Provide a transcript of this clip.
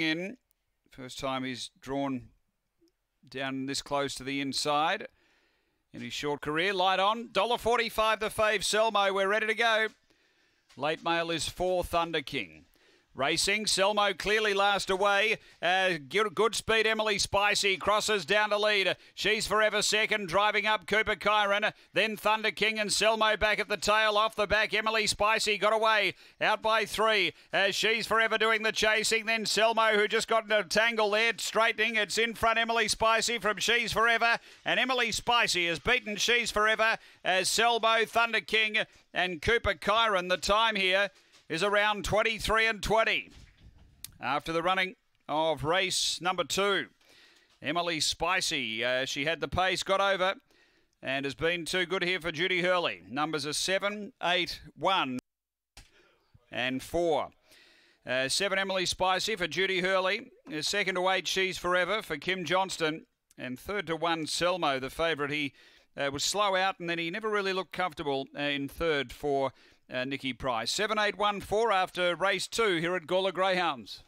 in. First time he's drawn down this close to the inside in his short career. Light on. $1.45 the fave Selmo. We're ready to go. Late mail is for Thunder King. Racing, Selmo clearly last away. Uh, good, speed, Emily Spicy crosses down to lead. She's forever second, driving up Cooper Kyron. Then Thunder King and Selmo back at the tail. Off the back, Emily Spicy got away. Out by three. As she's forever doing the chasing. Then Selmo, who just got in a tangle there, straightening. It's in front, Emily Spicy from She's Forever. And Emily Spicy has beaten She's Forever as Selmo, Thunder King, and Cooper Kyron. The time here is around 23 and 20. After the running of race number two, Emily Spicy, uh, she had the pace, got over, and has been too good here for Judy Hurley. Numbers are 7, 8, 1, and 4. Uh, 7 Emily Spicy for Judy Hurley. Uh, second to 8 She's Forever for Kim Johnston. And third to 1 Selmo, the favourite. He uh, was slow out and then he never really looked comfortable uh, in third for uh, Nikki Price. 7814 after race two here at Gawler Greyhounds.